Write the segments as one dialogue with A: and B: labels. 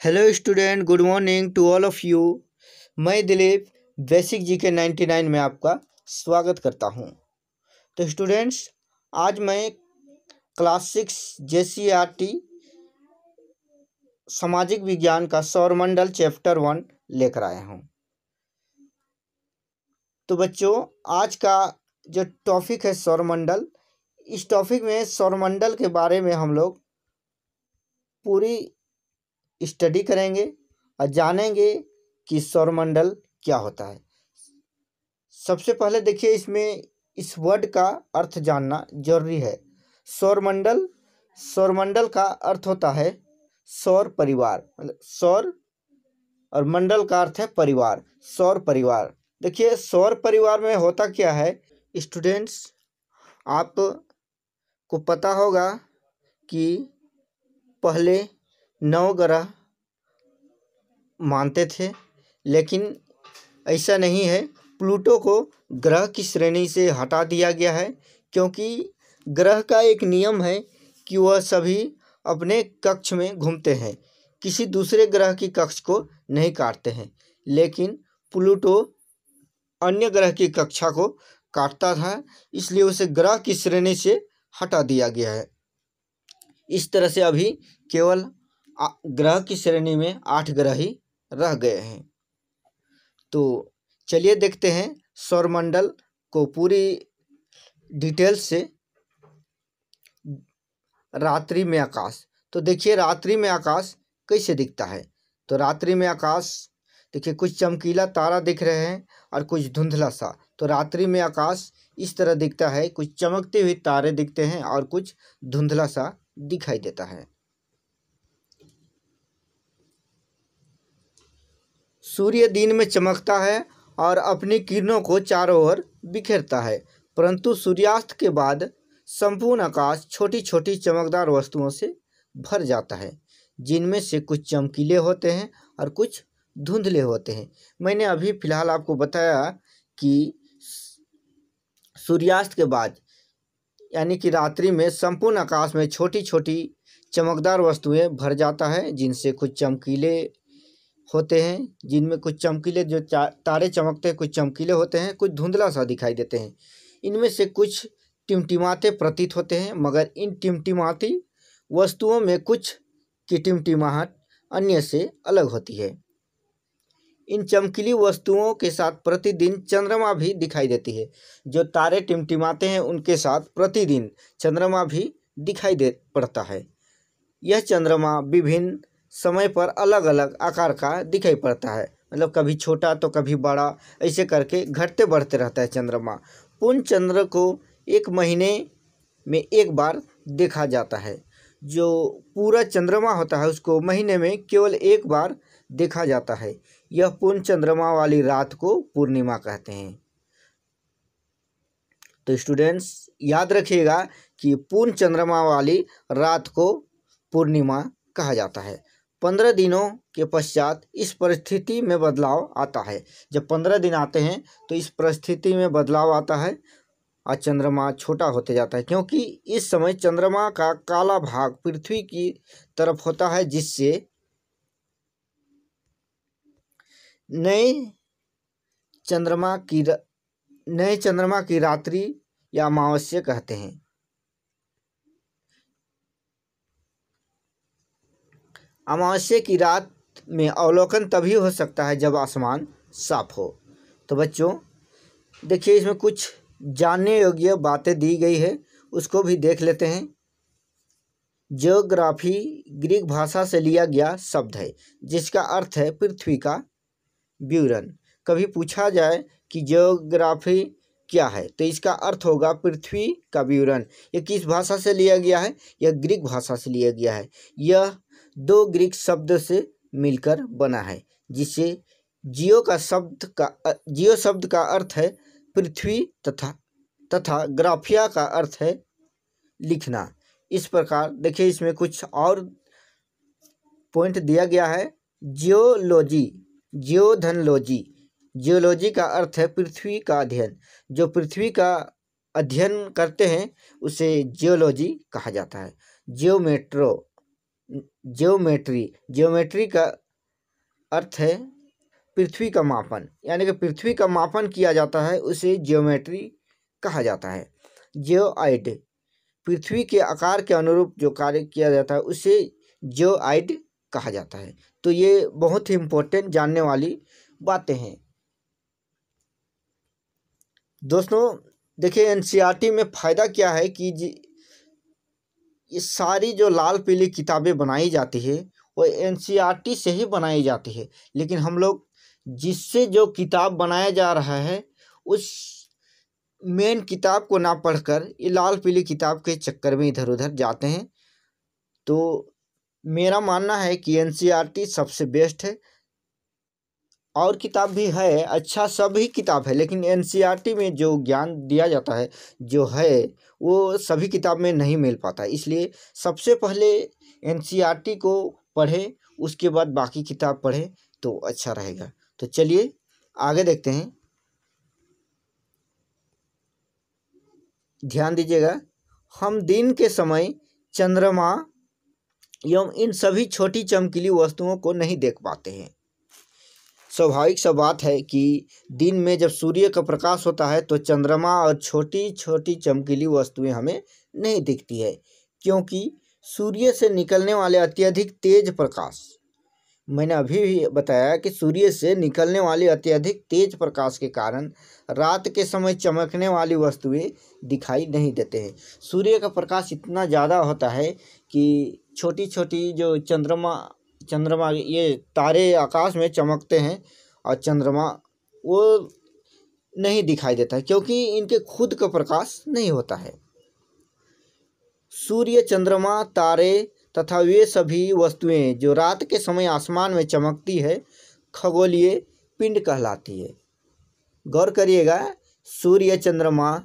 A: Hello student good morning to all of you मैं Dilip basic जी के ninety nine में आपका स्वागत करता हूँ। तो स्टूडेंट्स आज मैं class six J C R T सामाजिक विज्ञान का सौरमंडल चैप्टर वन लेकर आया हूँ। तो बच्चों, आज का जो टॉपिक है सौरमंडल, इस टॉपिक में सौरमंडल के बारे में हम लोग पूरी स्टडी करेंगे और जानेंगे कि सौरमंडल क्या होता है। सबसे पहले देखिए इसमें इस वर्ड का अर्थ जानना ज़रूरी है। सौरमंडल सौरमंडल का अर्थ होता है सौर परिवार मतलब सौर और मंडल का अर्थ है परिवार, सौर परिवार। देखिए, सौर परिवार में होता क्या है? स्टूडेंट्स, आप को पता होगा कि पहले नौ ग्रह मानते थे, लेकिन ऐसा नहीं है। प्लूटो को ग्रह की श्रेणी से हटा दिया गया है, क्योंकि ग्रह का एक नियम है कि वह सभी अपने कक्ष में घूमते हैं। किसी दूसरे ग्रह की कक्ष को नहीं काटते हैं, लेकिन प्लूटो अन्य ग्रह की कक्षा को काटता था, इसलिए उसे ग्रह की श्रेणी से हटा दिया गया है। इस तरह से अभी केवल ग्रह की श्रेणी में आठ ग्रह ही रह गए हैं। तो चलिए देखते हैं सौरमंडल को पूरी डिटेल से। रात्रि में आकाश। तो देखिए, रात्रि में आकाश कैसे दिखता है? तो रात्रि में आकाश देखिए, कुछ चमकीला तारा दिख रहे हैं और कुछ धुंधला सा। तो रात्रि में आकाश इस तरह दिखता है, कुछ चमकते हुए तारे दिखते हैं और कुछ धुंधला सा दिखाई देता है। सूर्य दिन में चमकता है और अपनी किरणों को चारों ओर बिखेरता है। परंतु सूर्यास्त के बाद संपूर्ण आकाश छोटी छोटी चमकदार वस्तुओं से भर जाता है, जिनमें से कुछ चमकीले होते हैं और कुछ धुंधले होते हैं। मैंने अभी फ़िलहाल आपको बताया कि सूर्यास्त के बाद, यानी कि रात्रि में संपूर्ण आकाश में छोटी छोटी चमकदार वस्तुएँ भर जाता है, जिनसे कुछ चमकीले होते हैं, जिनमें कुछ चमकीले जो तारे चमकते हैं, कुछ चमकीले होते हैं, कुछ धुंधला सा दिखाई देते हैं। इनमें से कुछ टिमटिमाते प्रतीत होते हैं, मगर इन टिमटिमाती वस्तुओं में कुछ की टिमटिमाहट अन्य से अलग होती है। इन चमकीली वस्तुओं के साथ प्रतिदिन चंद्रमा भी दिखाई देती है। जो तारे टिमटिमाते हैं, उनके साथ प्रतिदिन चंद्रमा भी दिखाई दे पड़ता है। यह चंद्रमा विभिन्न समय पर अलग अलग आकार का दिखाई पड़ता है। मतलब कभी छोटा तो कभी बड़ा, ऐसे करके घटते बढ़ते रहता है चंद्रमा। पूर्ण चंद्र को एक महीने में एक बार देखा जाता है। जो पूरा चंद्रमा होता है, उसको महीने में केवल एक बार देखा जाता है। यह पूर्ण चंद्रमा वाली रात को पूर्णिमा कहते हैं। तो स्टूडेंट्स याद रखिएगा कि पूर्ण चंद्रमा वाली रात को पूर्णिमा कहा जाता है। पंद्रह दिनों के पश्चात इस परिस्थिति में बदलाव आता है। जब पंद्रह दिन आते हैं तो इस परिस्थिति में बदलाव आता है और चंद्रमा छोटा होते जाता है, क्योंकि इस समय चंद्रमा का काला भाग पृथ्वी की तरफ़ होता है, जिससे नए चंद्रमा की नए चंद्रमा की रात्रि या अमावस्या कहते हैं। अमावस्या की रात में अवलोकन तभी हो सकता है जब आसमान साफ़ हो। तो बच्चों, देखिए इसमें कुछ जानने योग्य बातें दी गई है, उसको भी देख लेते हैं। जियोग्राफी ग्रीक भाषा से लिया गया शब्द है, जिसका अर्थ है पृथ्वी का विवरण। कभी पूछा जाए कि जियोग्राफी क्या है तो इसका अर्थ होगा पृथ्वी का विवरण। ये किस भाषा से लिया गया है? यह ग्रीक भाषा से लिया गया है। यह दो ग्रीक शब्द से मिलकर बना है, जिसे जियो का शब्द का, जियो शब्द का अर्थ है पृथ्वी तथा तथा ग्राफिया का अर्थ है लिखना। इस प्रकार, देखिए इसमें कुछ और पॉइंट दिया गया है, जियोलॉजी। जियोधनलॉजी। जियोलॉजी का अर्थ है पृथ्वी का अध्ययन। जो पृथ्वी का अध्ययन करते हैं, उसे जियोलॉजी कहा जाता है। जियोमेट्रो, जियोमेट्री। जियोमेट्री का अर्थ है पृथ्वी का मापन। यानी कि पृथ्वी का मापन किया जाता है, उसे जियोमेट्री कहा जाता है। जियोआइड। पृथ्वी के आकार के अनुरूप जो कार्य किया जाता है, उसे जियोआइड कहा जाता है। तो ये बहुत ही इम्पोर्टेंट जानने वाली बातें हैं। दोस्तों, देखिए एनसीईआरटी में फ़ायदा क्या है कि ये सारी जो लाल पीली किताबें बनाई जाती है, वो एनसीईआरटी से ही बनाई जाती है। लेकिन हम लोग जिससे जो किताब बनाया जा रहा है, उस मेन किताब को ना पढ़कर ये लाल पीली किताब के चक्कर में इधर उधर जाते हैं। तो मेरा मानना है कि एनसीईआरटी सबसे बेस्ट है। और किताब भी है अच्छा सभी किताब है, लेकिन एनसीईआरटी में जो ज्ञान दिया जाता है, जो है, वो सभी किताब में नहीं मिल पाता। इसलिए सबसे पहले एनसीईआरटी को पढ़े, उसके बाद बाकी किताब पढ़े तो अच्छा रहेगा। तो चलिए, आगे देखते हैं। ध्यान दीजिएगा, हम दिन के समय चंद्रमा एवं इन सभी छोटी चमकीली वस्तुओं को नहीं देख पाते हैं। स्वाभाविक सा बात है कि दिन में जब सूर्य का प्रकाश होता है तो चंद्रमा और छोटी छोटी चमकीली वस्तुएँ हमें नहीं दिखती है, क्योंकि सूर्य से निकलने वाले अत्यधिक तेज प्रकाश मैंने अभी भी बताया कि सूर्य से निकलने वाले अत्यधिक तेज प्रकाश के कारण रात के समय चमकने वाली वस्तुएँ दिखाई नहीं देते हैं। सूर्य का प्रकाश इतना ज़्यादा होता है कि छोटी छोटी जो चंद्रमा चंद्रमा, ये तारे आकाश में चमकते हैं और चंद्रमा वो नहीं दिखाई देता है क्योंकि इनके खुद का प्रकाश नहीं होता है। सूर्य, चंद्रमा, तारे तथा वे सभी वस्तुएँ जो रात के समय आसमान में चमकती है, खगोलीय पिंड कहलाती है। गौर करिएगा, सूर्य, चंद्रमा,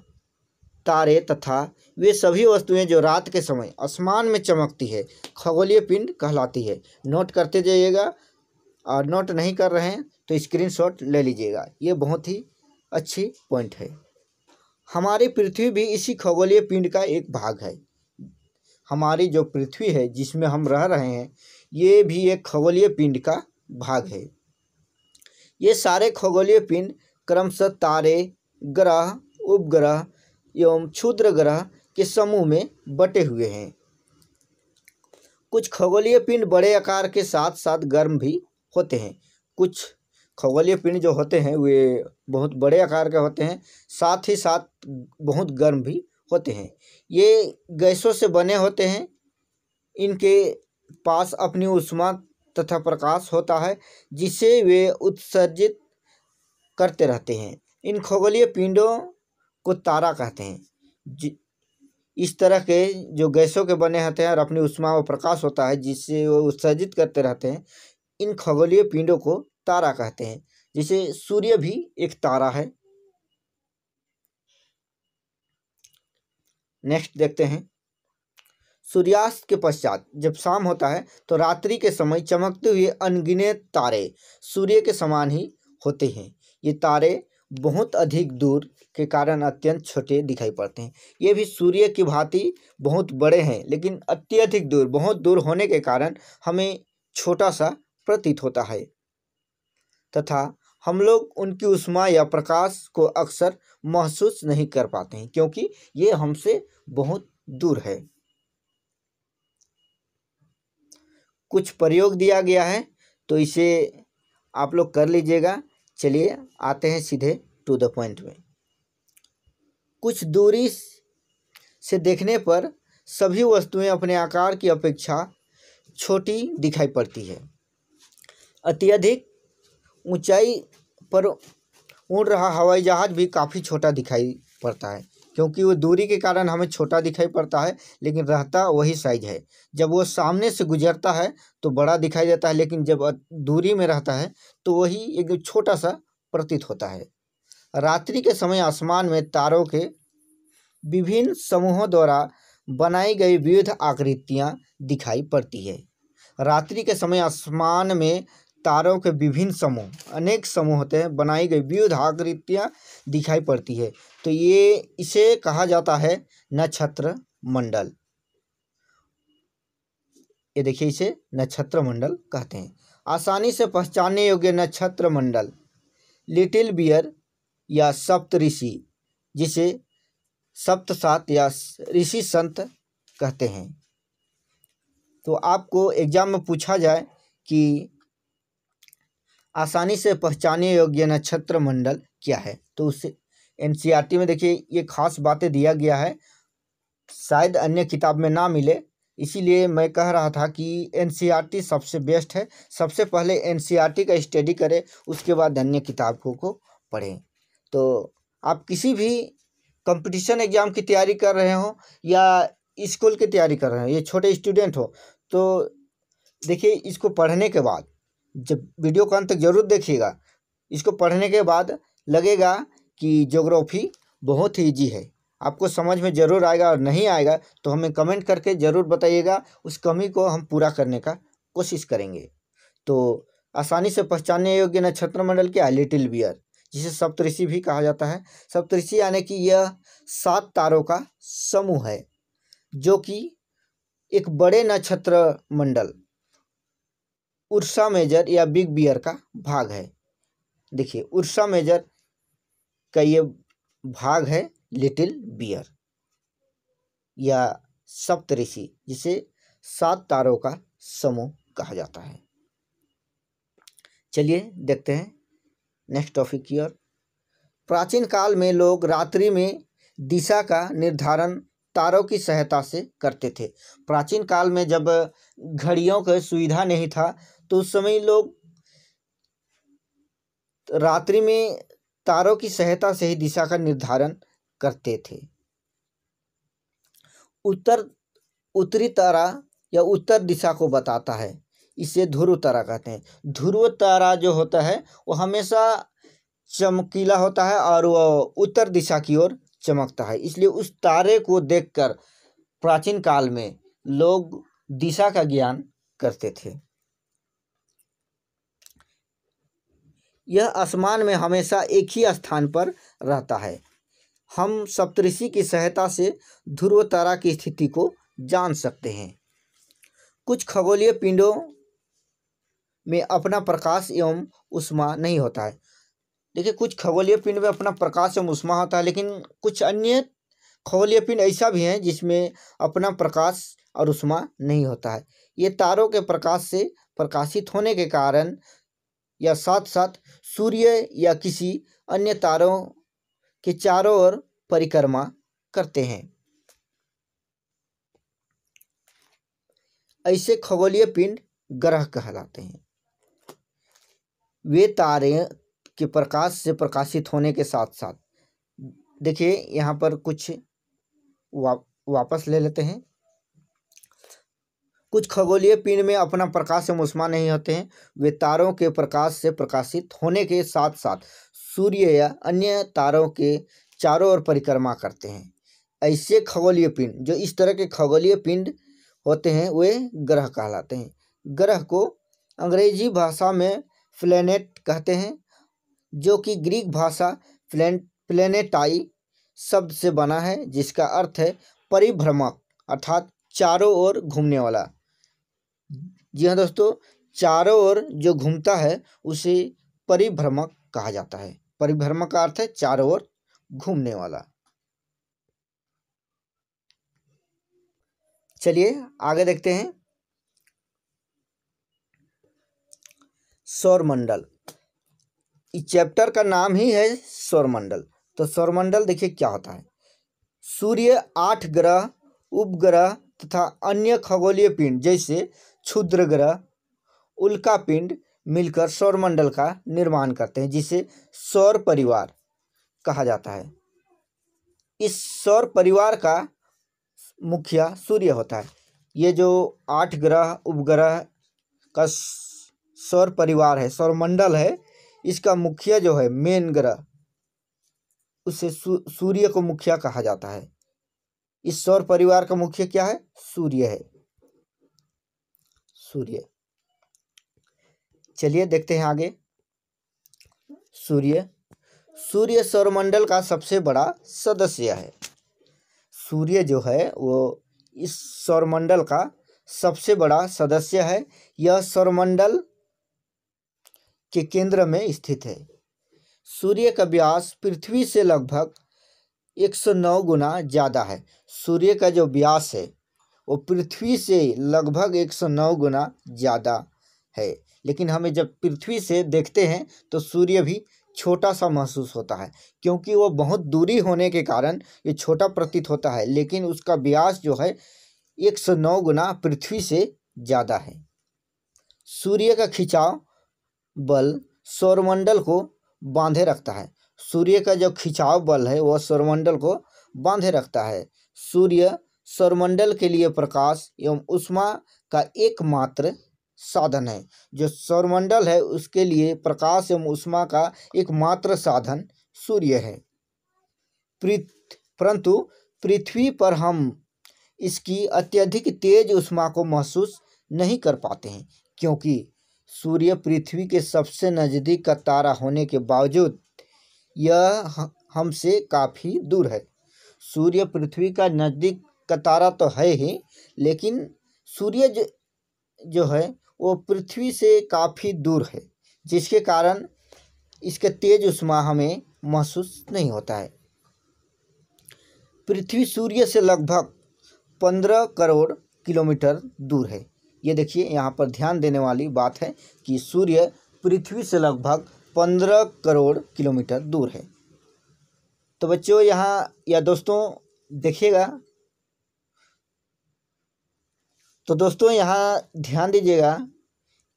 A: तारे तथा वे सभी वस्तुएँ जो रात के समय आसमान में चमकती है, खगोलीय पिंड कहलाती है। नोट करते जाइएगा और नोट नहीं कर रहे हैं तो स्क्रीनशॉट ले लीजिएगा। ये बहुत ही अच्छी पॉइंट है। हमारी पृथ्वी भी इसी खगोलीय पिंड का एक भाग है। हमारी जो पृथ्वी है, जिसमें हम रह रहे हैं, ये भी एक खगोलीय पिंड का भाग है। ये सारे खगोलीय पिंड क्रमशः तारे, ग्रह, उपग्रह एवं क्षुद्र ग्रह के समूह में बटे हुए हैं। कुछ खगोलीय पिंड बड़े आकार के साथ साथ गर्म भी होते हैं। कुछ खगोलीय पिंड जो होते हैं, वे बहुत बड़े आकार के होते हैं, साथ ही साथ बहुत गर्म भी होते हैं। ये गैसों से बने होते हैं। इनके पास अपनी उष्मा तथा प्रकाश होता है, जिसे वे उत्सर्जित करते रहते हैं। इन खगोलीय पिंडों को तारा कहते हैं। इस तरह के जो गैसों के बने होते हैं और अपनी उष्मा व प्रकाश होता है जिससे वो उत्सर्जित करते रहते हैं, इन खगोलीय पिंडों को तारा कहते हैं, जिसे सूर्य भी एक तारा है। नेक्स्ट देखते हैं। सूर्यास्त के पश्चात जब शाम होता है तो रात्रि के समय चमकते हुए अनगिनत तारे सूर्य के समान ही होते हैं। ये तारे बहुत अधिक दूर के कारण अत्यंत छोटे दिखाई पड़ते हैं। ये भी सूर्य की भांति बहुत बड़े हैं, लेकिन अत्यधिक दूर, बहुत दूर होने के कारण हमें छोटा सा प्रतीत होता है। तथा हम लोग उनकी उष्मा या प्रकाश को अक्सर महसूस नहीं कर पाते हैं, क्योंकि ये हमसे बहुत दूर है। कुछ प्रयोग दिया गया है तो इसे आप लोग कर लीजिएगा। चलिए, आते हैं सीधे टू द पॉइंट में। कुछ दूरी से देखने पर सभी वस्तुएँ अपने आकार की अपेक्षा छोटी दिखाई पड़ती है। अत्यधिक ऊंचाई पर उड़ रहा हवाई जहाज़ भी काफ़ी छोटा दिखाई पड़ता है, क्योंकि वो दूरी के कारण हमें छोटा दिखाई पड़ता है, लेकिन रहता वही साइज़ है। जब वो सामने से गुजरता है तो बड़ा दिखाई देता है, लेकिन जब दूरी में रहता है तो वही एक छोटा सा प्रतीत होता है। रात्रि के समय आसमान में तारों के विभिन्न समूहों द्वारा बनाई गई विविध आकृतियाँ दिखाई पड़ती है। रात्रि के समय आसमान में तारों के विभिन्न समूह, अनेक समूह होते हैं, बनाई गई विविध आकृतियाँ दिखाई पड़ती है। तो ये, इसे कहा जाता है नक्षत्र मंडल। ये देखिए इसे नक्षत्र मंडल कहते हैं। आसानी से पहचानने योग्य नक्षत्र मंडल, लिटिल बियर या सप्त ऋषि, जिसे सप्त सात या ऋषि संत कहते हैं। तो आपको एग्ज़ाम में पूछा जाए कि आसानी से पहचाने योग्य नक्षत्र मंडल क्या है? तो उससे एन में देखिए, ये खास बातें दिया गया है। शायद अन्य किताब में ना मिले। इसीलिए मैं कह रहा था कि एन सबसे बेस्ट है। सबसे पहले एन का स्टडी करें, उसके बाद अन्य किताबों को पढ़ें। तो आप किसी भी कंपटीशन एग्ज़ाम की तैयारी कर रहे हो या स्कूल की तैयारी कर रहे हो, ये छोटे स्टूडेंट हो तो देखिए, इसको पढ़ने के बाद जब वीडियो को अंत तक ज़रूर देखिएगा। इसको पढ़ने के बाद लगेगा कि जोग्राफ़ी बहुत ही ईजी है। आपको समझ में ज़रूर आएगा और नहीं आएगा तो हमें कमेंट करके ज़रूर बताइएगा। उस कमी को हम पूरा करने का कोशिश करेंगे। तो आसानी से पहचानने योग्य नक्षत्र मंडल क्या लिटिल बियर जिसे सप्तऋषि भी कहा जाता है। सप्तऋषि यानी कि यह सात तारों का समूह है, जो कि एक बड़े नक्षत्र मंडल उर्सा मेजर या बिग बियर का भाग है। देखिए, उर्सा मेजर का ये भाग है लिटिल बियर या सप्तऋषि, जिसे सात तारों का समूह कहा जाता है। चलिए देखते हैं नेक्स्ट टॉपिक की ओर। प्राचीन काल में लोग रात्रि में दिशा का निर्धारण तारों की सहायता से करते थे। प्राचीन काल में जब घड़ियों की सुविधा नहीं था तो उस समय लोग रात्रि में तारों की सहायता से ही दिशा का निर्धारण करते थे। उत्तर, उत्तरी तारा या उत्तर दिशा को बताता है। इसे ध्रुव तारा कहते हैं। ध्रुव तारा जो होता है, वो हमेशा चमकीला होता है और वह उत्तर दिशा की ओर चमकता है। इसलिए उस तारे को देखकर प्राचीन काल में लोग दिशा का ज्ञान करते थे। यह आसमान में हमेशा एक ही स्थान पर रहता है। हम सप्तऋषि की सहायता से ध्रुव तारा की स्थिति को जान सकते हैं। कुछ खगोलीय पिंडों में अपना प्रकाश एवं उष्मा नहीं होता है। देखिए, कुछ खगोलीय पिंड में अपना प्रकाश एवं उष्मा होता है, लेकिन कुछ अन्य खगोलीय पिंड ऐसा भी हैं जिसमें अपना प्रकाश और उष्मा नहीं होता है। ये तारों के प्रकाश से प्रकाशित होने के कारण या साथ साथ सूर्य या किसी अन्य तारों के चारों ओर परिक्रमा करते हैं। ऐसे खगोलीय पिंड ग्रह कहलाते हैं। वे तारे के प्रकाश से प्रकाशित होने के साथ साथ देखिए यहाँ पर कुछ वा, वापस ले लेते हैं। कुछ खगोलीय पिंड में अपना प्रकाश से मुस्मा नहीं होते हैं। वे तारों के प्रकाश से प्रकाशित होने के साथ साथ सूर्य या अन्य तारों के चारों ओर परिक्रमा करते हैं। ऐसे खगोलीय पिंड जो इस तरह के खगोलीय पिंड होते हैं, वे ग्रह कहलाते हैं। ग्रह को अंग्रेज़ी भाषा में प्लेनेट कहते हैं, जो कि ग्रीक भाषा प्लेन, प्लेनेटाई शब्द से बना है, जिसका अर्थ है परिभ्रमक, अर्थात चारों ओर घूमने वाला। जी हाँ दोस्तों, चारों ओर जो घूमता है, उसे परिभ्रमक कहा जाता है। परिभ्रमक का अर्थ है चारों ओर घूमने वाला। चलिए, आगे देखते हैं। सौरमंडल। इस चैप्टर का नाम ही है सौरमंडल। तो सौरमंडल देखिए क्या होता है। सूर्य आठ ग्रह, उपग्रह तथा अन्य खगोलीय पिंड, जैसे क्षुद्र ग्रह उल्का पिंड मिलकर सौरमंडल का निर्माण करते हैं, जिसे सौर परिवार कहा जाता है। इस सौर परिवार का मुखिया सूर्य होता है। ये जो आठ ग्रह, उपग्रह का सौर परिवार है, सौरमंडल है, इसका मुखिया जो है, मेन ग्रह, उसे सूर्य को मुखिया कहा जाता है। इस सौर परिवार का मुख्य क्या है? सूर्य है। सूर्य। चलिए देखते हैं आगे। सूर्य। सूर्य सौरमंडल का सबसे बड़ा सदस्य है। सूर्य जो है, वो इस सौरमंडल का सबसे बड़ा सदस्य है। यह सौरमंडल के केंद्र में स्थित है। सूर्य का व्यास पृथ्वी से लगभग 109 गुना ज़्यादा है। सूर्य का जो व्यास है वो पृथ्वी से लगभग 109 गुना ज़्यादा है। लेकिन हमें जब पृथ्वी से देखते हैं तो सूर्य भी छोटा सा महसूस होता है, क्योंकि वो बहुत दूरी होने के कारण ये छोटा प्रतीत होता है, लेकिन उसका व्यास जो है, एक सौ नौ गुना पृथ्वी से ज़्यादा है। सूर्य का खिंचाव बल सौरमंडल को बांधे रखता है। सूर्य का जो खिंचाव बल है, वह सौरमंडल को बांधे रखता है। सूर्य सौरमंडल के लिए प्रकाश एवं उष्मा का एकमात्र साधन है। जो सौरमंडल है, उसके लिए प्रकाश एवं उष्मा का एकमात्र साधन सूर्य है। परंतु पृथ्वी पर हम इसकी अत्यधिक तेज उष्मा को महसूस नहीं कर पाते हैं, क्योंकि सूर्य पृथ्वी के सबसे नज़दीक का तारा होने के बावजूद यह हमसे काफ़ी दूर है। सूर्य पृथ्वी का नज़दीक का तारा तो है ही, लेकिन सूर्य जो है, वो पृथ्वी से काफ़ी दूर है, जिसके कारण इसके तेज उष्मा हमें महसूस नहीं होता है। पृथ्वी सूर्य से लगभग पंद्रह करोड़ किलोमीटर दूर है। ये देखिए, यहाँ पर ध्यान देने वाली बात है कि सूर्य पृथ्वी से लगभग पंद्रह करोड़ किलोमीटर दूर है। तो बच्चों, यहाँ या दोस्तों, देखिएगा तो दोस्तों, यहाँ ध्यान दीजिएगा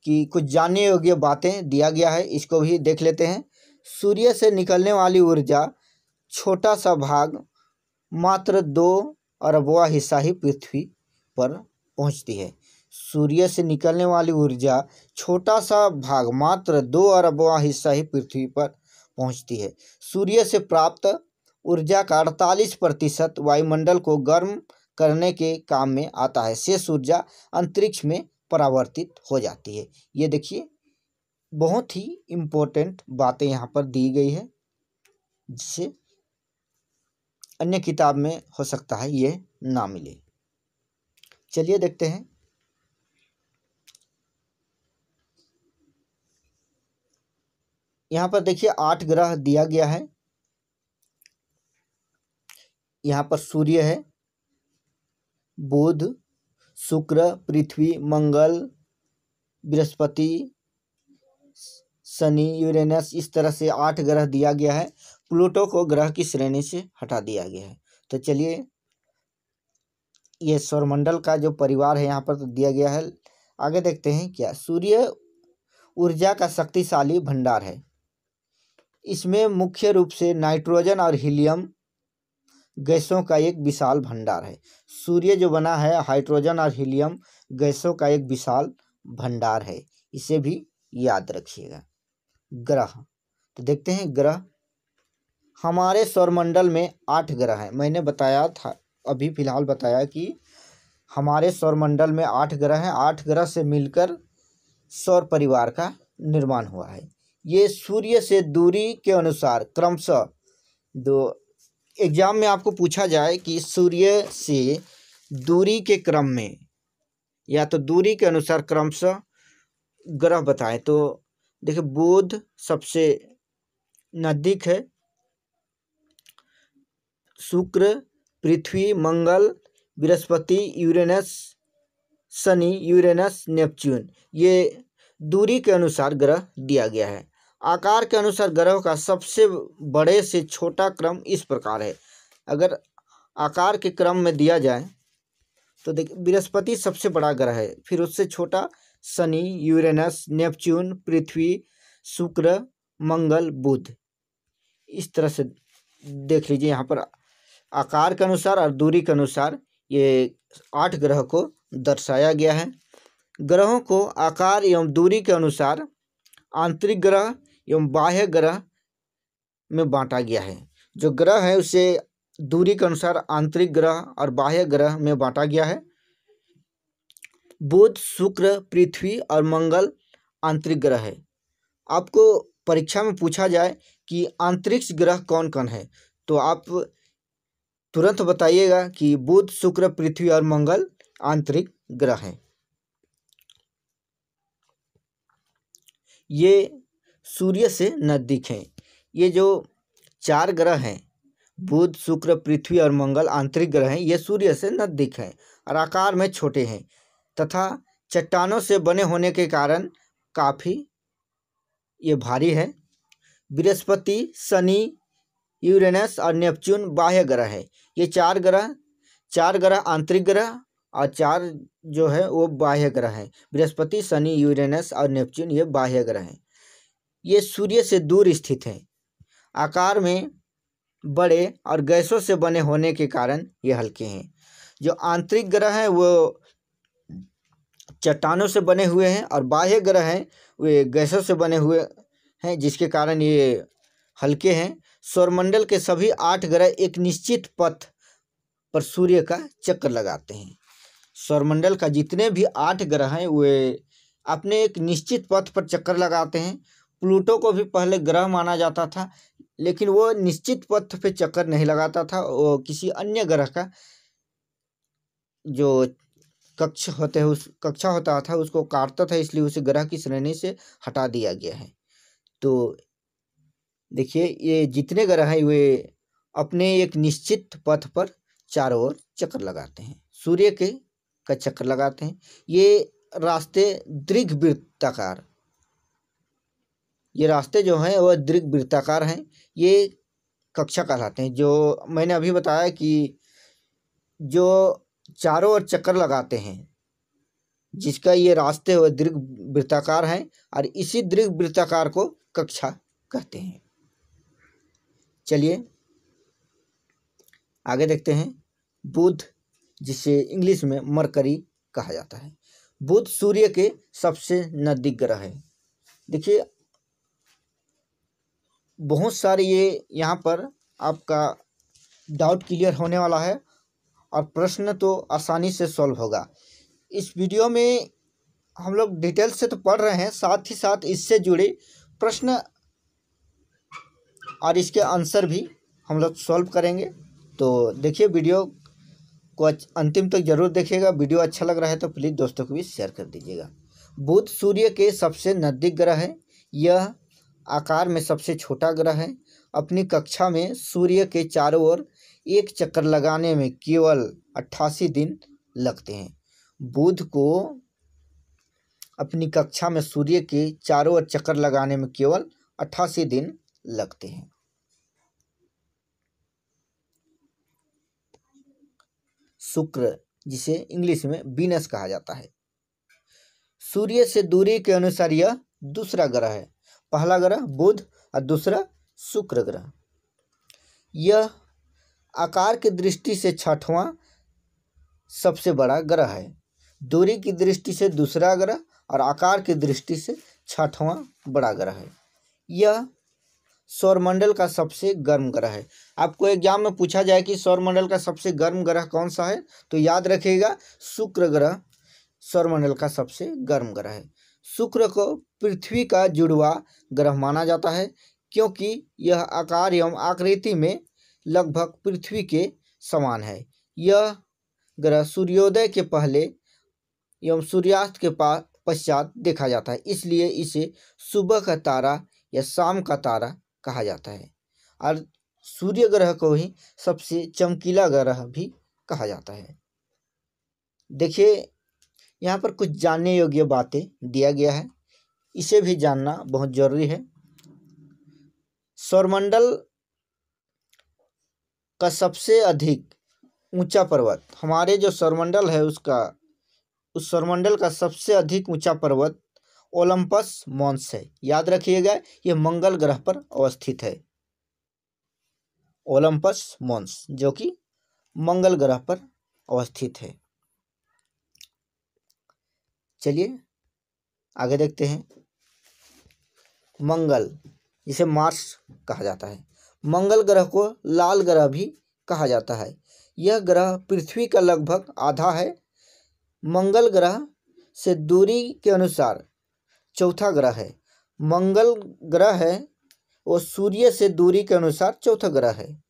A: कि कुछ जानने योग्य बातें दिया गया है, इसको भी देख लेते हैं। सूर्य से निकलने वाली ऊर्जा छोटा सा भाग मात्र दो अरबवा हिस्सा ही पृथ्वी पर पहुँचती है। सूर्य से निकलने वाली ऊर्जा छोटा सा भाग मात्र दो अरबवा हिस्सा ही पृथ्वी पर पहुँचती है। सूर्य से प्राप्त ऊर्जा का अड़तालीस प्रतिशत वायुमंडल को गर्म करने के काम में आता है। शेष ऊर्जा अंतरिक्ष में परावर्तित हो जाती है। ये देखिए, बहुत ही इम्पोर्टेंट बातें यहाँ पर दी गई है, जिससे अन्य किताब में हो सकता है ये ना मिले। चलिए देखते हैं। यहाँ पर देखिए, आठ ग्रह दिया गया है। यहाँ पर सूर्य है बुध, शुक्र, पृथ्वी, मंगल, बृहस्पति, शनि, यूरेनस, इस तरह से आठ ग्रह दिया गया है। प्लूटो को ग्रह की श्रेणी से हटा दिया गया है। तो चलिए, ये सौरमंडल का जो परिवार है, यहाँ पर तो दिया गया है। आगे देखते हैं क्या? सूर्य ऊर्जा का शक्तिशाली भंडार है। इसमें मुख्य रूप से नाइट्रोजन और हीलियम गैसों का एक विशाल भंडार है। सूर्य जो बना है, हाइड्रोजन और हीलियम गैसों का एक विशाल भंडार है। इसे भी याद रखिएगा। ग्रह। तो देखते हैं ग्रह। हमारे सौरमंडल में आठ ग्रह हैं। मैंने बताया था, अभी फ़िलहाल बताया कि हमारे सौरमंडल में आठ ग्रह हैं। आठ ग्रह से मिलकर सौर परिवार का निर्माण हुआ है। ये सूर्य से दूरी के अनुसार क्रमशः दो एग्ज़ाम में आपको पूछा जाए कि सूर्य से दूरी के क्रम में, या तो दूरी के अनुसार क्रमशः ग्रह बताएँ। तो देखिए, बुध सबसे नज़दीक है। शुक्र, पृथ्वी, मंगल, बृहस्पति, यूरेनस, शनि, यूरेनस, नेपच्यून। ये दूरी के अनुसार ग्रह दिया गया है। आकार के अनुसार ग्रहों का सबसे बड़े से छोटा क्रम इस प्रकार है। अगर आकार के क्रम में दिया जाए तो देख, बृहस्पति सबसे बड़ा ग्रह है, फिर उससे छोटा शनि, यूरेनस, नेपच्यून, पृथ्वी, शुक्र, मंगल, बुध। इस तरह से देख लीजिए यहाँ पर आकार के अनुसार और दूरी के अनुसार ये आठ ग्रह को दर्शाया गया है। ग्रहों को आकार एवं दूरी के अनुसार आंतरिक ग्रह एवं बाह्य ग्रह में बांटा गया है। जो ग्रह है, उसे दूरी के अनुसार आंतरिक ग्रह और बाह्य ग्रह में बांटा गया है। बुध, शुक्र, पृथ्वी और मंगल आंतरिक ग्रह है। आपको परीक्षा में पूछा जाए कि अंतरिक्ष ग्रह कौन कौन है तो आप तुरंत बताइएगा कि बुध, शुक्र, पृथ्वी और मंगल आंतरिक ग्रह हैं। ये सूर्य से नज़दीक हैं। ये जो चार ग्रह हैं, बुध, शुक्र, पृथ्वी और मंगल आंतरिक ग्रह हैं, ये सूर्य से नज़दीक हैं और आकार में छोटे हैं तथा चट्टानों से बने होने के कारण काफ़ी ये भारी है। बृहस्पति, शनि, यूरेनस और नेपच्यून बाह्य ग्रह है। ये चार ग्रह चार ग्रह आंतरिक ग्रह और चार जो है वो बाह्य ग्रह हैं। बृहस्पति, शनि, यूरेनस और नेपच्यून ये बाह्य ग्रह हैं। ये सूर्य से दूर स्थित हैं। आकार में बड़े और गैसों से बने होने के कारण ये हल्के हैं। जो आंतरिक ग्रह हैं, वो चट्टानों से बने हुए हैं और बाह्य ग्रह हैं, वे गैसों से बने हुए हैं, जिसके कारण ये हल्के हैं। सौरमंडल के सभी आठ ग्रह एक निश्चित पथ पर सूर्य का चक्कर लगाते हैं। सौरमंडल का जितने भी आठ ग्रह हैं, वे अपने एक निश्चित पथ पर चक्कर लगाते हैं। प्लूटो को भी पहले ग्रह माना जाता था, लेकिन वो निश्चित पथ पे चक्कर नहीं लगाता था, वो किसी अन्य ग्रह का जो कक्ष होते हैं, उस कक्षा होता था, उसको काटता था, इसलिए उसे ग्रह की श्रेणी से हटा दिया गया है। तो देखिए, ये जितने ग्रह हैं, वे अपने एक निश्चित पथ पर चारों ओर चक्कर लगाते हैं। सूर्य के का चक्कर लगाते हैं। ये रास्ते दीर्घ वृत्ताकार ये रास्ते जो हैं, वह दीर्घ वृत्ताकार हैं। ये कक्षा कहलाते हैं। जो मैंने अभी बताया कि जो चारों ओर चक्कर लगाते हैं, जिसका ये रास्ते वह दीर्घ वृत्ताकार हैं और इसी दीर्घ वृत्ताकार को कक्षा कहते हैं। चलिए, आगे देखते हैं। बुध, जिसे इंग्लिश में मरकरी कहा जाता है। बुध सूर्य के सबसे नज़दीक ग्रह है। देखिए बहुत सारे ये यहाँ पर आपका डाउट क्लियर होने वाला है और प्रश्न तो आसानी से सॉल्व होगा। इस वीडियो में हम लोग डिटेल से तो पढ़ रहे हैं, साथ ही साथ इससे जुड़े प्रश्न और इसके आंसर भी हम लोग सॉल्व करेंगे। तो देखिए वीडियो को अंतिम तक ज़रूर देखिएगा। वीडियो अच्छा लग रहा है तो प्लीज़ दोस्तों को भी शेयर कर दीजिएगा। बुध सूर्य के सबसे नज़दीक ग्रह है। यह आकार में सबसे छोटा ग्रह है। अपनी कक्षा में सूर्य के चारों ओर एक चक्कर लगाने में केवल अट्ठासी दिन लगते हैं। बुध को अपनी कक्षा में सूर्य के चारों ओर चक्कर लगाने में केवल अट्ठासी दिन लगते हैं। शुक्र, जिसे इंग्लिश में बीनस कहा जाता है। सूर्य से दूरी के अनुसार यह दूसरा ग्रह है। पहला ग्रह बुध और दूसरा शुक्र ग्रह। यह आकार की दृष्टि से छठवां सबसे बड़ा ग्रह है। दूरी की दृष्टि से दूसरा ग्रह और आकार की दृष्टि से छठवां बड़ा ग्रह है। यह सौरमंडल का सबसे गर्म ग्रह है। आपको एग्ज़ाम में पूछा जाए कि सौरमंडल का सबसे गर्म ग्रह कौन सा है तो याद रखिएगा, शुक्र ग्रह सौरमंडल का सबसे गर्म ग्रह है। शुक्र को पृथ्वी का जुड़वा ग्रह माना जाता है, क्योंकि यह आकार एवं आकृति में लगभग पृथ्वी के समान है। यह ग्रह सूर्योदय के पहले एवं सूर्यास्त के पास पश्चात देखा जाता है, इसलिए इसे सुबह का तारा या शाम का तारा कहा जाता है। और सूर्य ग्रह को ही सबसे चमकीला ग्रह भी कहा जाता है। देखिए यहाँ पर कुछ जानने योग्य बातें दिया गया है। इसे भी जानना बहुत ज़रूरी है। सौरमंडल का सबसे अधिक ऊँचा पर्वत, हमारे जो सौरमंडल है उसका, उस सौरमंडल का सबसे अधिक ऊँचा पर्वत ओलंपस मॉन्स है। याद रखिएगा, ये मंगल ग्रह पर अवस्थित है। ओलंपस मॉन्स, जो कि मंगल ग्रह पर अवस्थित है। चलिए आगे देखते हैं। मंगल, जिसे मार्स कहा जाता है। मंगल ग्रह को लाल ग्रह भी कहा जाता है। यह ग्रह पृथ्वी का लगभग आधा है। मंगल ग्रह से दूरी के अनुसार चौथा ग्रह है। मंगल ग्रह है वो सूर्य से दूरी के अनुसार चौथा ग्रह है।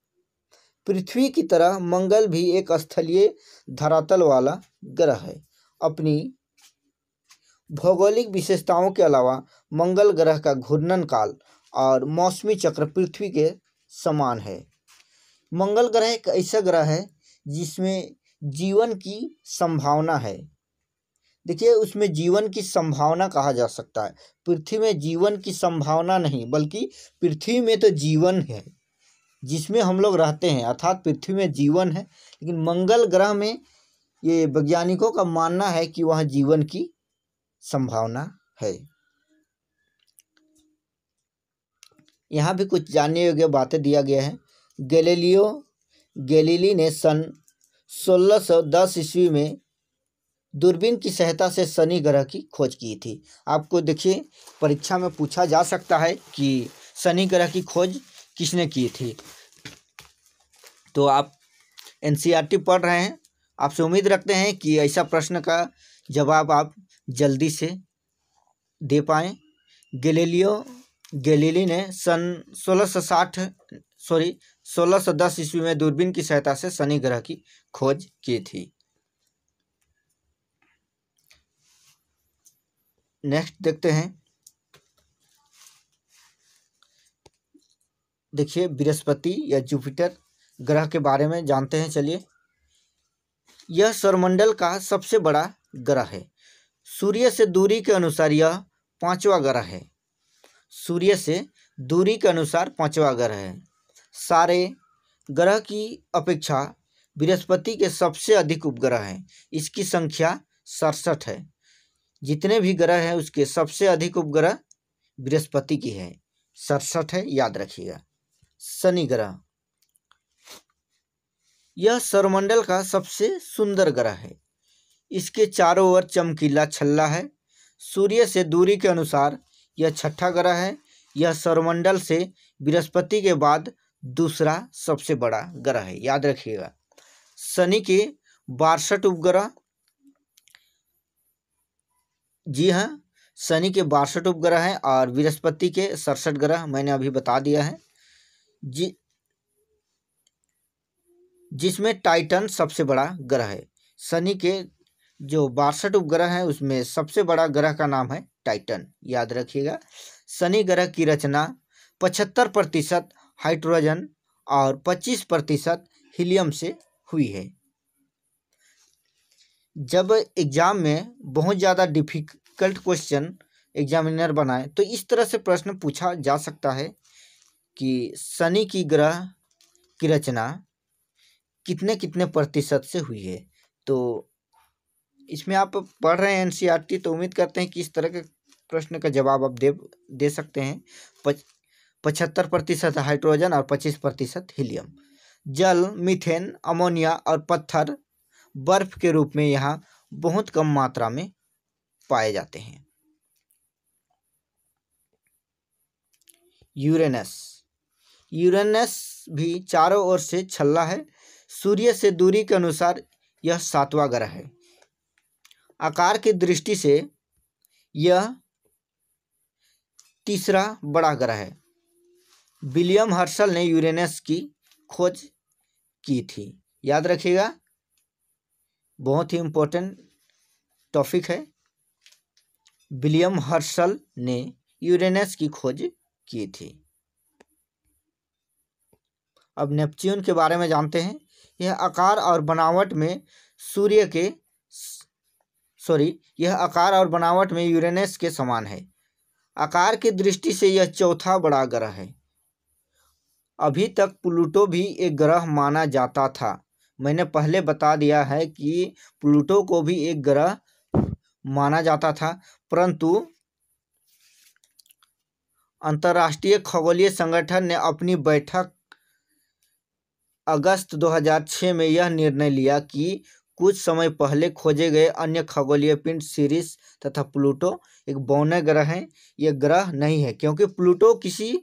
A: पृथ्वी की तरह मंगल भी एक स्थलीय धरातल वाला ग्रह है। अपनी भौगोलिक विशेषताओं के अलावा मंगल ग्रह का घूर्णन काल और मौसमी चक्र पृथ्वी के समान है। मंगल ग्रह एक ऐसा ग्रह है जिसमें जीवन की संभावना है। देखिए, उसमें जीवन की संभावना कहा जा सकता है। पृथ्वी में जीवन की संभावना नहीं, बल्कि पृथ्वी में तो जीवन है, जिसमें हम लोग रहते हैं। अर्थात पृथ्वी में जीवन है, लेकिन मंगल ग्रह में ये वैज्ञानिकों का मानना है कि वहाँ जीवन की संभावना है। यहाँ भी कुछ जानने योग्य बातें दिया गया है। गैलीलियो, गैलीली ने सन 1610 ईस्वी में दूरबीन की सहायता से शनि ग्रह की खोज की थी। आपको देखिए, परीक्षा में पूछा जा सकता है कि शनि ग्रह की खोज किसने की थी। तो आप एन पढ़ रहे हैं। आपसे उम्मीद रखते हैं कि ऐसा प्रश्न का जवाब आप जल्दी से दे पाएँ। गैलीलियो, गैलीली ने सन 1660 सॉरी 1610 ईस्वी में दूरबीन की सहायता से शनि ग्रह की खोज की थी। नेक्स्ट देखते हैं। देखिए, बृहस्पति या जुपिटर ग्रह के बारे में जानते हैं, चलिए। यह सौरमंडल का सबसे बड़ा ग्रह है। सूर्य से दूरी के अनुसार यह पांचवा ग्रह है। सूर्य से दूरी के अनुसार पांचवा ग्रह है। सारे ग्रह की अपेक्षा बृहस्पति के सबसे अधिक उपग्रह हैं। इसकी संख्या सड़सठ है। जितने भी ग्रह हैं, उसके सबसे अधिक उपग्रह बृहस्पति की है। सड़सठ है, याद रखिएगा। शनि ग्रह। यह सौरमंडल का सबसे सुंदर ग्रह है। इसके चारों ओर चमकीला छल्ला है। सूर्य से दूरी के अनुसार यह छठा ग्रह है। यह सौरमंडल से बृहस्पति के बाद दूसरा सबसे बड़ा ग्रह है। याद रखिएगा, शनि के बासठ उपग्रह, जी हाँ शनि के बासठ उपग्रह हैं और बृहस्पति के सड़सठ ग्रह मैंने अभी बता दिया है। जी, जिसमें टाइटन सबसे बड़ा ग्रह है। शनि के जो बासठ उपग्रह हैं, उसमें सबसे बड़ा ग्रह का नाम है टाइटन। याद रखिएगा। शनि ग्रह की रचना पचहत्तर प्रतिशत हाइड्रोजन और पच्चीस प्रतिशत हीलियम से हुई है। जब एग्ज़ाम में बहुत ज़्यादा डिफ़िकल्ट क्वेश्चन एग्जामिनर बनाए तो इस तरह से प्रश्न पूछा जा सकता है कि शनि की ग्रह की रचना कितने कितने प्रतिशत से हुई है। तो इसमें आप पढ़ रहे हैं एनसीईआरटी तो उम्मीद करते हैं कि इस तरह के प्रश्न का जवाब आप दे दे सकते हैं। पच, पचहत्तर प्रतिशत हाइड्रोजन और पच्चीस प्रतिशत हीलियम। जल, मीथेन, अमोनिया और पत्थर बर्फ़ के रूप में यहाँ बहुत कम मात्रा में पाए जाते हैं। यूरेनस। यूरेनस भी चारों ओर से छल्ला है। सूर्य से दूरी के अनुसार यह सातवां ग्रह है। आकार की दृष्टि से यह तीसरा बड़ा ग्रह है। विलियम हर्सल ने यूरेनस की खोज की थी। याद रखिएगा, बहुत ही इम्पोर्टेंट टॉपिक है। विलियम हर्सल ने यूरेनस की खोज की थी। अब नेपच्यून के बारे में जानते हैं। यह आकार और बनावट में सूर्य के सॉरी यह आकार और बनावट में यूरेनस के समान है। आकार की दृष्टि से यह चौथा बड़ा ग्रह है। अभी तक प्लूटो भी एक ग्रह माना जाता था। मैंने पहले बता दिया है कि प्लूटो को भी एक ग्रह माना जाता था, परंतु अंतर्राष्ट्रीय खगोलीय संगठन ने अपनी बैठक अगस्त 2006 में यह निर्णय लिया कि कुछ समय पहले खोजे गए अन्य खगोलीय पिंड सीरीस तथा प्लूटो एक बौने ग्रह हैं। ये ग्रह नहीं है, क्योंकि प्लूटो किसी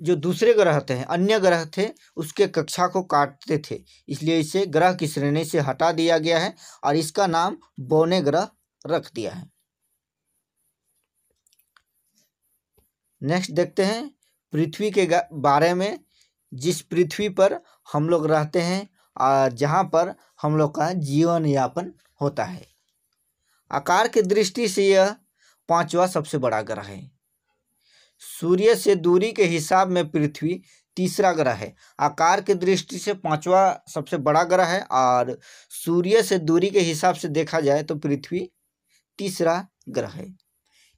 A: जो दूसरे ग्रह थे, अन्य ग्रह थे, उसके कक्षा को काटते थे। इसलिए इसे ग्रह की श्रेणी से हटा दिया गया है और इसका नाम बौने ग्रह रख दिया है। नेक्स्ट देखते हैं पृथ्वी के बारे में। जिस पृथ्वी पर हम लोग रहते हैं जहाँ पर हम लोग का जीवन यापन होता है। आकार की दृष्टि से यह पांचवा सबसे बड़ा ग्रह है। सूर्य से दूरी के हिसाब में पृथ्वी तीसरा ग्रह है। आकार की दृष्टि से पांचवा सबसे बड़ा ग्रह है और सूर्य से दूरी के हिसाब से देखा जाए तो पृथ्वी तीसरा ग्रह है।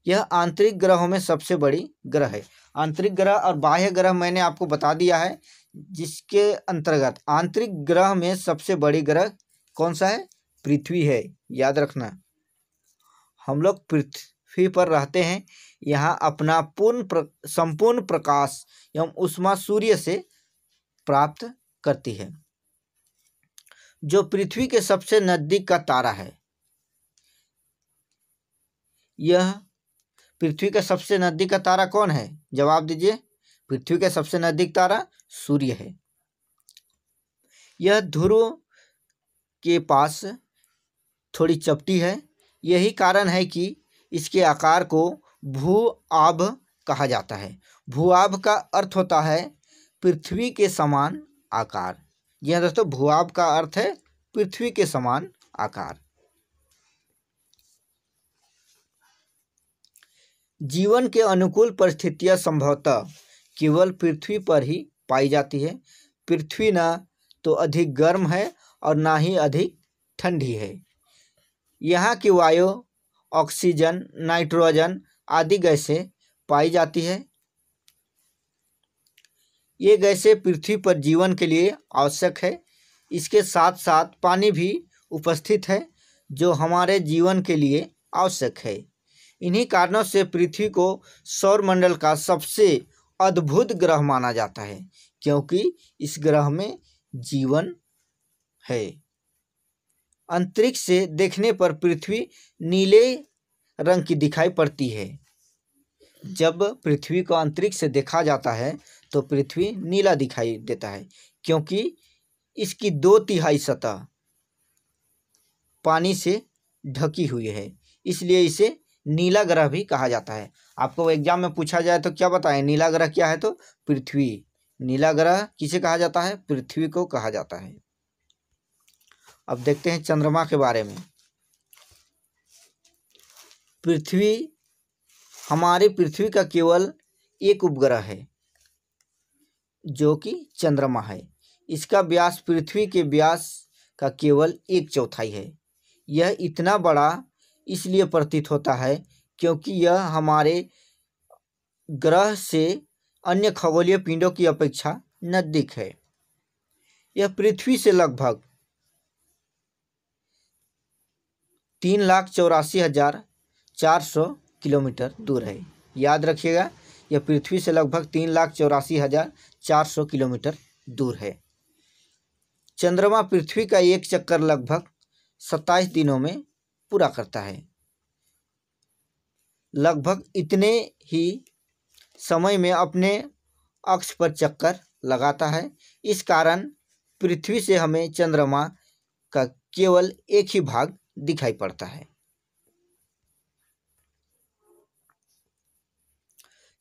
A: यह आंतरिक ग्रहों में सबसे बड़ी ग्रह है। आंतरिक ग्रह और बाह्य ग्रह मैंने आपको बता दिया है जिसके अंतर्गत आंतरिक ग्रह में सबसे बड़ी ग्रह कौन सा है? पृथ्वी है। याद रखना हम लोग पृथ्वी पर रहते हैं। यहाँ अपना पूर्ण प्र, संपूर्ण प्रकाश एवं उष्मा सूर्य से प्राप्त करती है जो पृथ्वी के सबसे नज़दीक का तारा है। यह पृथ्वी के सबसे नज़दीक का तारा कौन है? जवाब दीजिए पृथ्वी के सबसे नज़दीक तारा सूर्य है। यह ध्रुव के पास थोड़ी चपटी है। यही कारण है कि इसके आकार को भू आभ कहा जाता है। भू आभ का अर्थ होता है पृथ्वी के समान आकार। जी हाँ दोस्तों भूआब का अर्थ है पृथ्वी के समान आकार। जीवन के अनुकूल परिस्थितियाँ संभवतः केवल पृथ्वी पर ही पाई जाती है। पृथ्वी न तो अधिक गर्म है और ना ही अधिक ठंडी है। यहाँ की वायु, ऑक्सीजन, नाइट्रोजन आदि गैसें पाई जाती है। ये गैसें पृथ्वी पर जीवन के लिए आवश्यक है। इसके साथ साथ पानी भी उपस्थित है, जो हमारे जीवन के लिए आवश्यक है। इन्हीं कारणों से पृथ्वी को सौरमंडल का सबसे अद्भुत ग्रह माना जाता है, क्योंकि इस ग्रह में जीवन है। अंतरिक्ष से देखने पर पृथ्वी नीले रंग की दिखाई पड़ती है। जब पृथ्वी को अंतरिक्ष से देखा जाता है तो पृथ्वी नीला दिखाई देता है, क्योंकि इसकी दो तिहाई सतह पानी से ढकी हुई है, इसलिए इसे नीला ग्रह भी कहा जाता है। आपको एग्ज़ाम में पूछा जाए तो क्या बताएँ? नीला ग्रह क्या है तो पृथ्वी। नीला ग्रह किसे कहा जाता है? पृथ्वी को कहा जाता है। अब देखते हैं चंद्रमा के बारे में। पृथ्वी, हमारी पृथ्वी का केवल एक उपग्रह है, जो कि चंद्रमा है। इसका व्यास, पृथ्वी के व्यास का केवल एक चौथाई है। यह इतना बड़ा इसलिए प्रतीत होता है क्योंकि यह हमारे ग्रह से अन्य खगोलीय पिंडों की अपेक्षा नज़दीक है। यह पृथ्वी से लगभग तीन लाख चौरासी हज़ार चार सौ किलोमीटर दूर है। याद रखिएगा, यह पृथ्वी से लगभग तीन लाख चौरासी हज़ार चार सौ किलोमीटर दूर है। चंद्रमा पृथ्वी का एक चक्कर लगभग सत्ताईस दिनों में पूरा करता है। लगभग इतने ही समय में अपने अक्ष पर चक्कर लगाता है। इस कारण पृथ्वी से हमें चंद्रमा का केवल एक ही भाग दिखाई पड़ता है।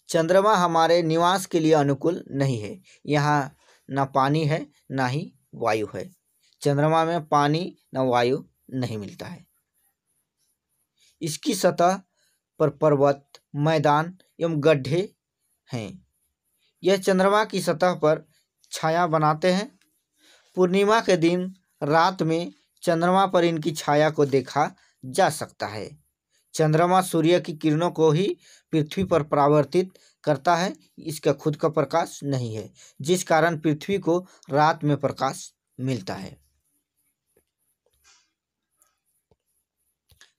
A: चंद्रमा हमारे निवास के लिए अनुकूल नहीं है। यहाँ न पानी है, ना ही वायु है। चंद्रमा में पानी, न वायु नहीं मिलता है। इसकी सतह पर पर्वत, मैदान एवं गड्ढे हैं। यह चंद्रमा की सतह पर छाया बनाते हैं। पूर्णिमा के दिन रात में चंद्रमा पर इनकी छाया को देखा जा सकता है। चंद्रमा सूर्य की किरणों को ही पृथ्वी पर परावर्तित करता है, इसका खुद का प्रकाश नहीं है, जिस कारण पृथ्वी को रात में प्रकाश मिलता है।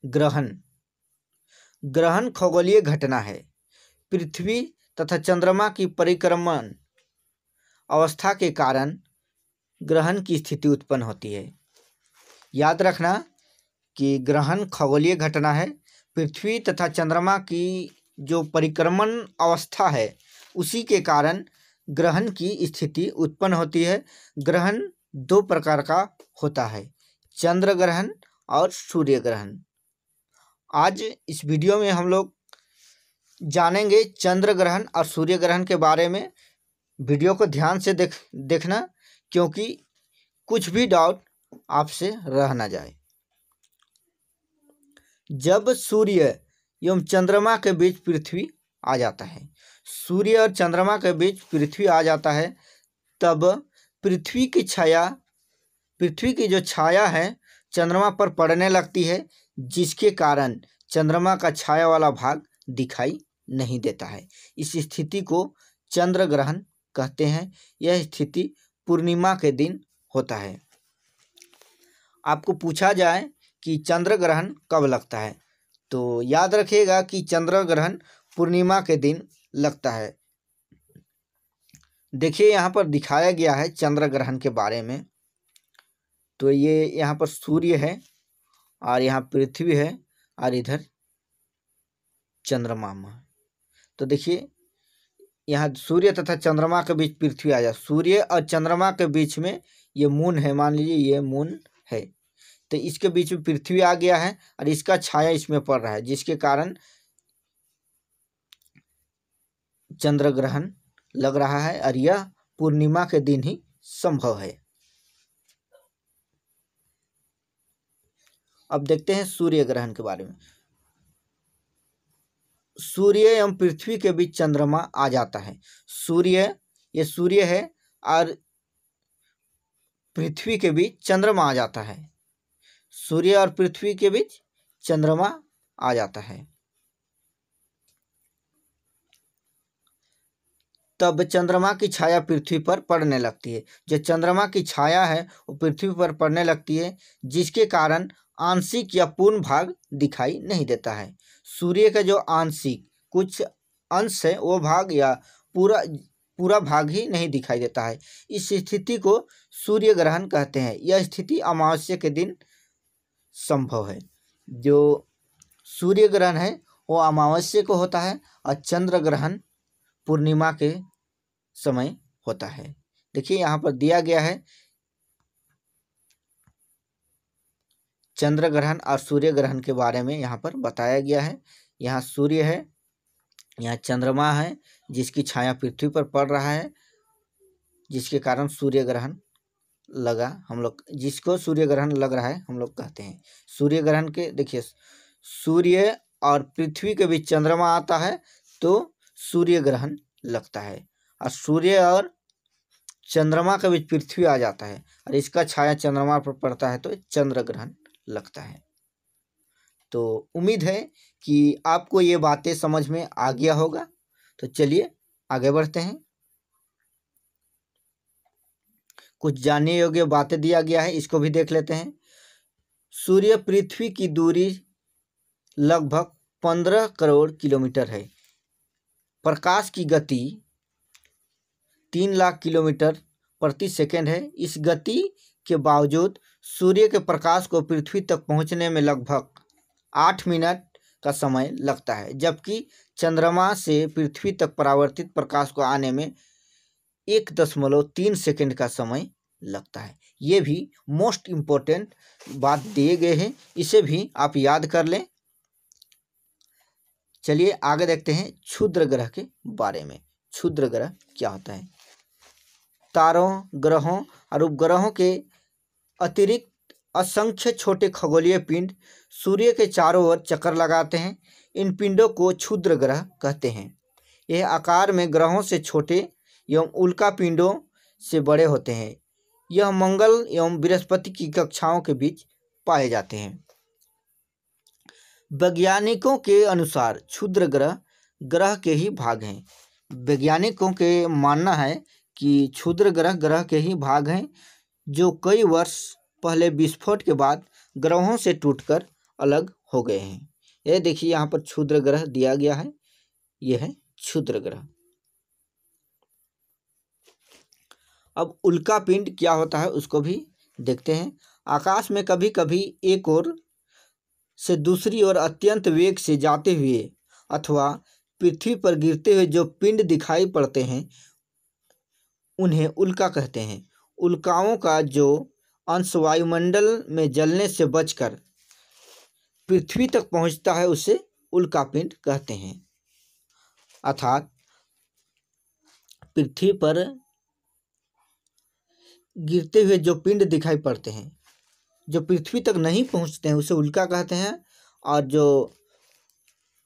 A: ग्रहण ग्रहण खगोलीय घटना है। पृथ्वी तथा चंद्रमा की परिक्रमण अवस्था के कारण ग्रहण की स्थिति उत्पन्न होती है। याद रखना कि ग्रहण खगोलीय घटना है। पृथ्वी तथा चंद्रमा की जो परिक्रमण अवस्था है, उसी के कारण ग्रहण की स्थिति उत्पन्न होती है। ग्रहण दो प्रकार का होता है, चंद्र ग्रहण और सूर्य ग्रहण। आज इस वीडियो में हम लोग जानेंगे चंद्र ग्रहण और सूर्य ग्रहण के बारे में। वीडियो को ध्यान से देख, देखना, क्योंकि कुछ भी डाउट आपसे रह ना जाए। जब सूर्य एवं चंद्रमा के बीच पृथ्वी आ जाता है, सूर्य और चंद्रमा के बीच पृथ्वी आ जाता है, तब पृथ्वी की छाया, पृथ्वी की जो छाया है, चंद्रमा पर पड़ने लगती है जिसके कारण चंद्रमा का छाया वाला भाग दिखाई नहीं देता है। इस स्थिति को चंद्र ग्रहण कहते हैं। यह स्थिति पूर्णिमा के दिन होता है। आपको पूछा जाए कि चंद्र ग्रहण कब लगता है तो याद रखिएगा कि चंद्र ग्रहण पूर्णिमा के दिन लगता है। देखिए, यहाँ पर दिखाया गया है चंद्र ग्रहण के बारे में। तो ये यहाँ पर सूर्य है। और यहाँ पृथ्वी है और इधर चंद्रमा तो देखिए, यहाँ सूर्य तथा चंद्रमा के बीच पृथ्वी आ जाए। सूर्य और चंद्रमा के बीच में ये मून है, मान लीजिए ये मून है। तो इसके बीच में पृथ्वी आ गया है और इसका छाया इसमें पड़ रहा है, जिसके कारण चंद्र ग्रहण लग रहा है और यह पूर्णिमा के दिन ही संभव है। अब देखते हैं सूर्य ग्रहण के बारे में। सूर्य एवं पृथ्वी के बीच चंद्रमा आ जाता है। सूर्य, ये सूर्य है और पृथ्वी के बीच चंद्रमा आ जाता है। सूर्य और पृथ्वी के बीच चंद्रमा आ जाता है। तब चंद्रमा की छाया पृथ्वी पर पड़ने लगती है। जो चंद्रमा की छाया है, वो पृथ्वी पर पड़ने लगती है, जिसके कारण आंशिक या पूर्ण भाग दिखाई नहीं देता है। सूर्य का जो आंशिक कुछ अंश है, वो भाग या पूरा पूरा भाग ही नहीं दिखाई देता है। इस स्थिति को सूर्य ग्रहण कहते हैं। यह स्थिति अमावस्या के दिन संभव है। जो सूर्य ग्रहण है, वो अमावस्या को होता है और चंद्र ग्रहण पूर्णिमा के समय होता है। देखिए, यहाँ पर दिया गया है चंद्र ग्रहण और सूर्य ग्रहण के बारे में यहाँ पर बताया गया है। यहाँ सूर्य है, यहाँ चंद्रमा है, जिसकी छाया पृथ्वी पर पड़ रहा है, जिसके कारण सूर्य ग्रहण लगा हम लोग, जिसको सूर्य ग्रहण लग रहा है हम लोग कहते हैं। सूर्य ग्रहण के, देखिए, सूर्य और पृथ्वी के बीच चंद्रमा आता है तो सूर्य ग्रहण लगता है। और सूर्य और चंद्रमा के बीच पृथ्वी आ जाता है, और इसका छाया चंद्रमा पर पड़ता है तो चंद्र ग्रहण लगता है। तो उम्मीद है कि आपको ये बातें समझ में आ गया होगा। तो चलिए आगे बढ़ते हैं। कुछ जानने योग्य बातें दिया गया है, इसको भी देख लेते हैं। सूर्य पृथ्वी की दूरी लगभग पंद्रह करोड़ किलोमीटर है। प्रकाश की गति तीन लाख किलोमीटर प्रति सेकंड है। इस गति के बावजूद सूर्य के प्रकाश को पृथ्वी तक पहुँचने में लगभग आठ मिनट का समय लगता है, जबकि चंद्रमा से पृथ्वी तक परावर्तित प्रकाश को आने में एक दशमलव तीन सेकेंड का समय लगता है। ये भी मोस्ट इम्पोर्टेंट बात दिए गए हैं, इसे भी आप याद कर लें। चलिए आगे देखते हैं क्षुद्र ग्रह के बारे में। क्षुद्र ग्रह क्या होता है? तारों, ग्रहों और उपग्रहों के अतिरिक्त असंख्य छोटे खगोलीय पिंड सूर्य के चारों ओर चक्कर लगाते हैं। इन पिंडों को क्षुद्र ग्रह कहते हैं। यह आकार में ग्रहों से छोटे एवं उल्का पिंडों से बड़े होते हैं। यह मंगल एवं बृहस्पति की कक्षाओं के बीच पाए जाते हैं। वैज्ञानिकों के अनुसार क्षुद्र ग्रह ग्रह के ही भाग हैं। वैज्ञानिकों के मानना है कि क्षुद्र ग्रह ग्रह के ही भाग हैं। जो कई वर्ष पहले विस्फोट के बाद ग्रहों से टूटकर अलग हो गए हैं। यह देखिए, यहाँ पर क्षुद्र ग्रह दिया गया है। यह है क्षुद्र ग्रह। अब उल्का पिंड क्या होता है, उसको भी देखते हैं। आकाश में कभी कभी एक और से दूसरी ओर अत्यंत वेग से जाते हुए अथवा पृथ्वी पर गिरते हुए जो पिंड दिखाई पड़ते हैं, उन्हें उल्का कहते हैं। उल्काओं का जो अंश वायुमंडल में जलने से बचकर पृथ्वी तक पहुँचता है, उसे उल्कापिंड कहते हैं। अर्थात पृथ्वी पर गिरते हुए जो पिंड दिखाई पड़ते हैं, जो पृथ्वी तक नहीं पहुँचते हैं, उसे उल्का कहते हैं। और जो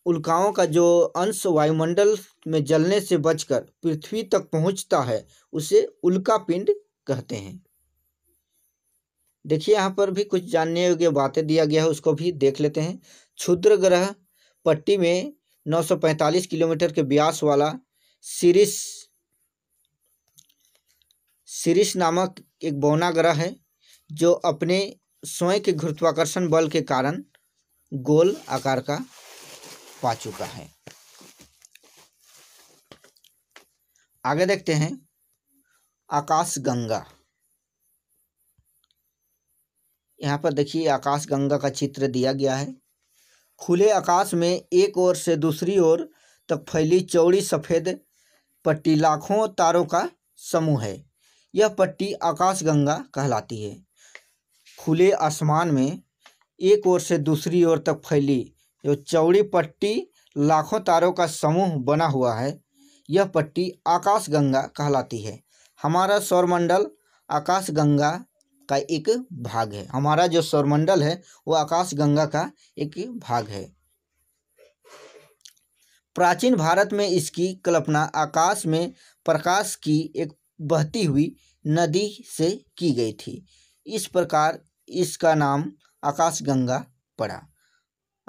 A: उल्काओं का जो अंश वायुमंडल में जलने से बचकर पृथ्वी तक पहुँचता है, उसे उल्का पिंड कहते हैं। देखिए, यहाँ पर भी कुछ जानने योग्य बातें दिया गया है, उसको भी देख लेते हैं। क्षुद्र ग्रह पट्टी में 945 किलोमीटर के व्यास वाला सिरिस सिरिस नामक एक बौना ग्रह है, जो अपने स्वयं के गुरुत्वाकर्षण बल के कारण गोल आकार का पा चुका है। आगे देखते हैं। आकाश गंगा यहाँ पर देखिए आकाश गंगा का चित्र दिया गया है। खुले आकाश में एक ओर से दूसरी ओर तक फैली चौड़ी सफ़ेद पट्टी लाखों तारों का समूह है। यह पट्टी आकाश गंगा कहलाती है। खुले आसमान में एक ओर से दूसरी ओर तक फैली जो चौड़ी पट्टी लाखों तारों का समूह बना हुआ है, यह पट्टी आकाश गंगा कहलाती है। हमारा सौरमंडल आकाश गंगा का एक भाग है। हमारा जो सौरमंडल है, वो आकाश गंगा का एक भाग है। प्राचीन भारत में इसकी कल्पना आकाश में प्रकाश की एक बहती हुई नदी से की गई थी। इस प्रकार इसका नाम आकाश गंगा पड़ा।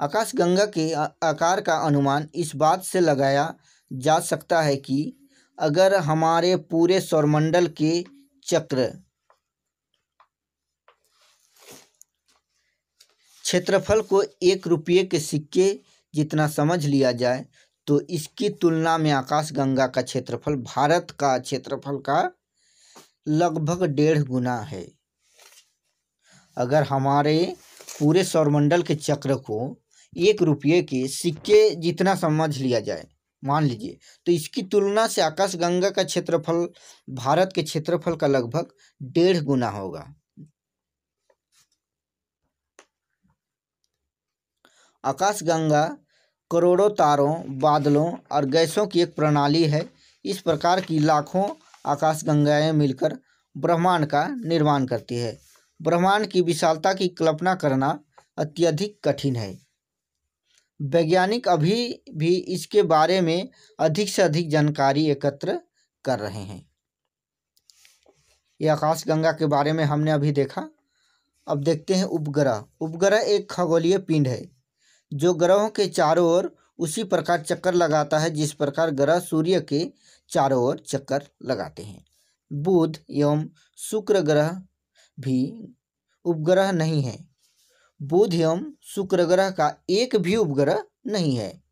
A: आकाश गंगा के आकार का अनुमान इस बात से लगाया जा सकता है कि अगर हमारे पूरे सौरमंडल के चक्र क्षेत्रफल को एक रुपये के सिक्के जितना समझ लिया जाए तो इसकी तुलना में आकाश गंगा का क्षेत्रफल भारत का क्षेत्रफल का लगभग डेढ़ गुना है। अगर हमारे पूरे सौरमंडल के चक्र को एक रुपये के सिक्के जितना समझ लिया जाए मान लीजिए। तो इसकी तुलना से आकाश गंगा का क्षेत्रफल भारत के क्षेत्रफल का लगभग डेढ़ गुना होगा। आकाश गंगा करोड़ों तारों, बादलों और गैसों की एक प्रणाली है। इस प्रकार की लाखों आकाश गंगाएँ मिलकर ब्रह्मांड का निर्माण करती है। ब्रह्मांड की विशालता की कल्पना करना अत्यधिक कठिन है। वैज्ञानिक अभी भी इसके बारे में अधिक से अधिक जानकारी एकत्र कर रहे हैं। ये आकाश गंगा के बारे में हमने अभी देखा। अब देखते हैं उपग्रह। उपग्रह एक खगोलीय पिंड है, जो ग्रहों के चारों ओर उसी प्रकार चक्कर लगाता है, जिस प्रकार ग्रह सूर्य के चारों ओर चक्कर लगाते हैं। बुध एवं शुक्र ग्रह भी उपग्रह नहीं है। बुध एवं शुक्र ग्रह का एक भी उपग्रह नहीं है।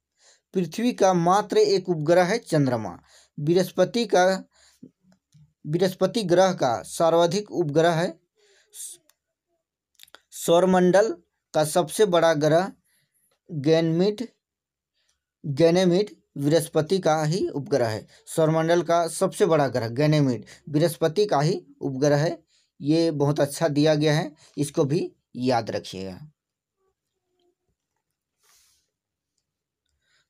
A: पृथ्वी का मात्र एक उपग्रह है चंद्रमा। बृहस्पति का, बृहस्पति ग्रह का सर्वाधिक उपग्रह है। सौरमंडल का सबसे बड़ा ग्रह गैनमिड, गैनेमिड बृहस्पति का ही उपग्रह है। सौरमंडल का सबसे बड़ा ग्रह गैनेमिड बृहस्पति का ही उपग्रह है। ये बहुत अच्छा दिया गया है। इसको भी याद रखिएगा।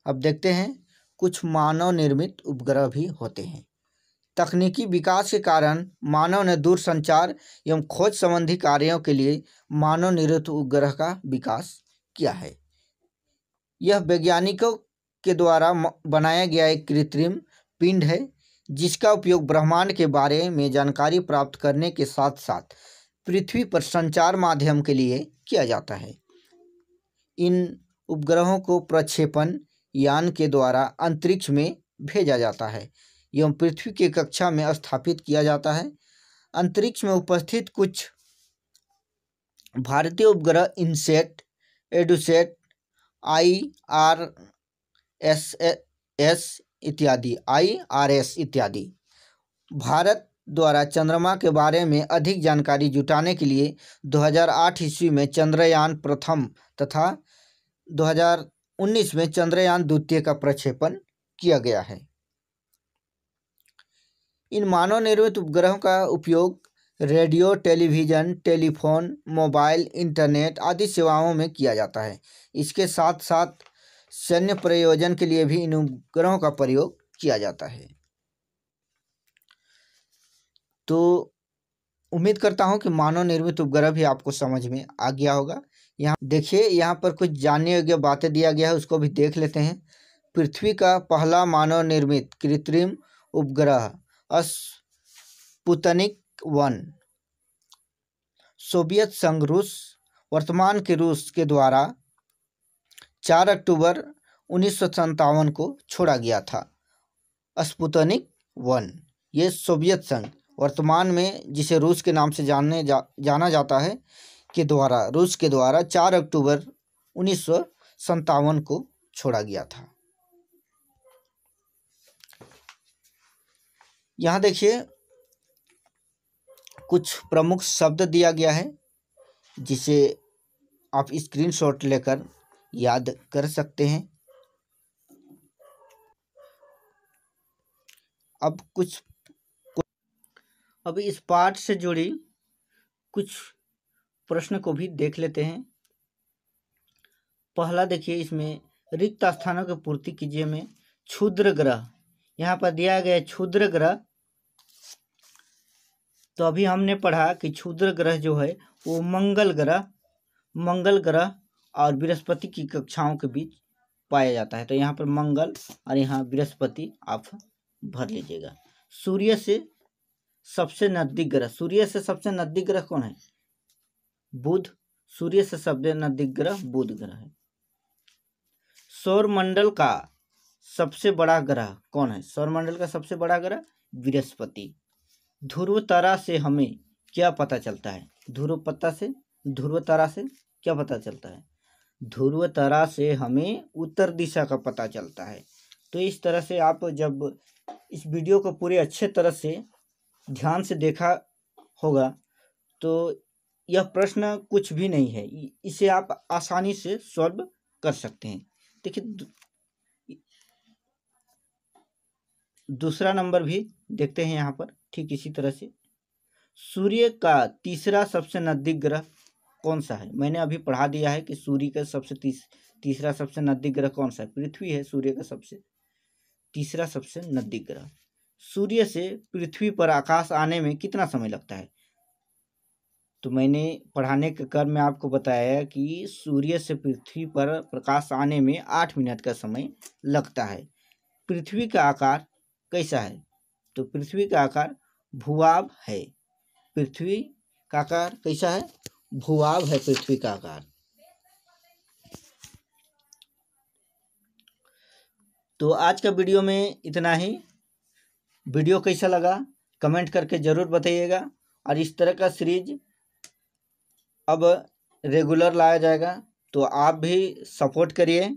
A: अब देखते हैं, कुछ मानव निर्मित उपग्रह भी होते हैं। तकनीकी विकास के कारण मानव ने दूर संचार एवं खोज संबंधी कार्यों के लिए मानव निर्मित उपग्रह का विकास किया है। यह वैज्ञानिकों के द्वारा बनाया गया एक कृत्रिम पिंड है, जिसका उपयोग ब्रह्मांड के बारे में जानकारी प्राप्त करने के साथ साथ पृथ्वी पर संचार माध्यम के लिए किया जाता है। इन उपग्रहों को प्रक्षेपण यान के द्वारा अंतरिक्ष में भेजा जाता है एवं पृथ्वी के कक्षा में स्थापित किया जाता है। अंतरिक्ष में उपस्थित कुछ भारतीय उपग्रह INSAT, EDUSAT I R S S इत्यादि आई आर एस इत्यादि। भारत द्वारा चंद्रमा के बारे में अधिक जानकारी जुटाने के लिए 2008 ईस्वी में चंद्रयान प्रथम तथा 2019 में चंद्रयान द्वितीय का प्रक्षेपण किया गया है। इन मानव निर्मित उपग्रहों का उपयोग radio, television, telephone, mobile, internet आदि सेवाओं में किया जाता है। इसके साथ साथ सैन्य प्रयोजन के लिए भी इन उपग्रहों का प्रयोग किया जाता है। तो उम्मीद करता हूँ कि मानव निर्मित उपग्रह भी आपको समझ में आ गया होगा। यहाँ देखिए, यहाँ पर कुछ जानने योग्य बातें दिया गया है, उसको भी देख लेते हैं। पृथ्वी का पहला मानव निर्मित कृत्रिम उपग्रह, अस्पुतनिक वन। सोवियत संघ रूस, वर्तमान के रूस के द्वारा चार अक्टूबर उन्नीस सौ सत्तावन को छोड़ा गया था। स्पुतनिक वन, ये सोवियत संघ। वर्तमान में जिसे रूस के नाम से जानने जा, जाना जाता है के द्वारा, रूस के द्वारा चार अक्टूबर उन्नीस सौ सत्तावन को छोड़ा गया था। यहाँ देखिए, कुछ प्रमुख शब्द दिया गया है, जिसे आप स्क्रीनशॉट लेकर याद कर सकते हैं। अब कुछ अब इस पाठ से जुड़ी कुछ प्रश्न को भी देख लेते हैं। पहला देखिए इसमें, रिक्त स्थानों की पूर्ति कीजिए में क्षुद्र ग्रह, यहाँ पर दिया गया क्षुद्र ग्रह। तो अभी हमने पढ़ा कि क्षुद्र ग्रह जो है, वो मंगल ग्रह मंगल ग्रह और बृहस्पति की कक्षाओं के बीच पाया जाता है। तो यहाँ पर मंगल और यहाँ बृहस्पति आप भर लीजिएगा। सूर्य से सबसे नज़दीक ग्रह सूर्य से सबसे नज़दीक ग्रह कौन है? बुध। सूर्य से सबसे नज़दीक ग्रह बुध ग्रह है। सौर मंडल का सबसे बड़ा ग्रह कौन है? सौर मंडल का सबसे बड़ा ग्रह बृहस्पति। ध्रुव तारा से हमें क्या पता चलता है? ध्रुव पता से? ध्रुव तारा से क्या पता चलता है? ध्रुव तारा से हमें उत्तर दिशा का पता चलता है। तो इस तरह से आप जब इस वीडियो को पूरे अच्छे तरह से ध्यान से देखा होगा तो यह प्रश्न कुछ भी नहीं है। इसे आप आसानी से सॉल्व कर सकते हैं। देखिए दूसरा नंबर भी देखते हैं यहाँ पर, ठीक इसी तरह से। सूर्य का तीसरा सबसे नज़दीक ग्रह कौन सा है? मैंने अभी पढ़ा दिया है कि सूर्य का सबसे तीस, तीसरा सबसे नज़दीक ग्रह कौन सा है? पृथ्वी है सूर्य का सबसे, तीसरा सबसे नज़दीक ग्रह। सूर्य से पृथ्वी पर आकाश आने में कितना समय लगता है? तो मैंने पढ़ाने के क्रम में आपको बताया कि सूर्य से पृथ्वी पर प्रकाश आने में आठ मिनट का समय लगता है। पृथ्वी का आकार कैसा है? तो पृथ्वी का आकार भूआब है। पृथ्वी का आकार कैसा है? भूआब है पृथ्वी का आकार। तो आज का वीडियो में इतना ही। वीडियो कैसा लगा, कमेंट करके ज़रूर बताइएगा। और इस तरह का सीरीज़ अब रेगुलर लाया जाएगा तो आप भी सपोर्ट करिए।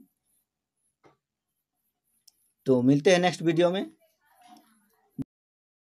A: तो मिलते हैं नेक्स्ट वीडियो में।